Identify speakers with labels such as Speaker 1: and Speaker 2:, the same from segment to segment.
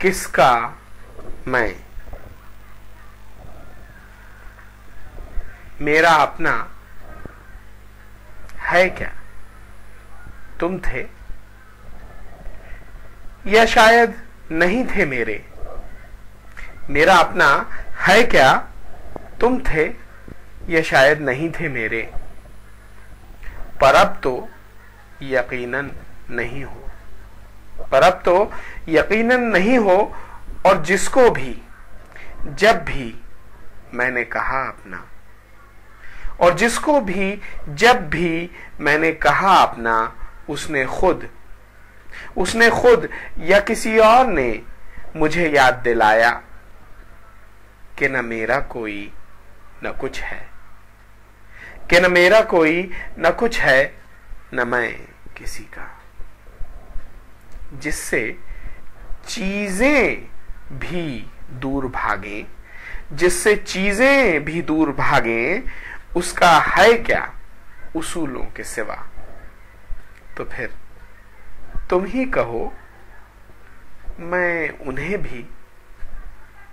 Speaker 1: किसका मैं? मेरा अपना है क्या? तुम थे? या शायद नहीं थे मेरे? मेरा अपना है क्या? तुम थे? या शायद नहीं थे मेरे? पर अब तो यकीनन नहीं हो। पर अब तो यकीनन नहीं हो और जिसको भी, जब भी मैंने कहा अपना। और जिसको भी, जब भी मैंने कहा अपना, उसने खुद उसने खुद या किसी और ने मुझे याद दिलाया कि न मेरा कोई, न कुछ है। कि न मेरा कोई, न कुछ है, न मैं किसी का। जिससे चीज़ें भी दूर भागें, जिससे चीज़ें भी दूर भागें, उसका है क्या? उसूलों के सिवा। तो फिर तुम ही कहो, मैं उन्हें भी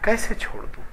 Speaker 1: कैसे छोड़ दूँ?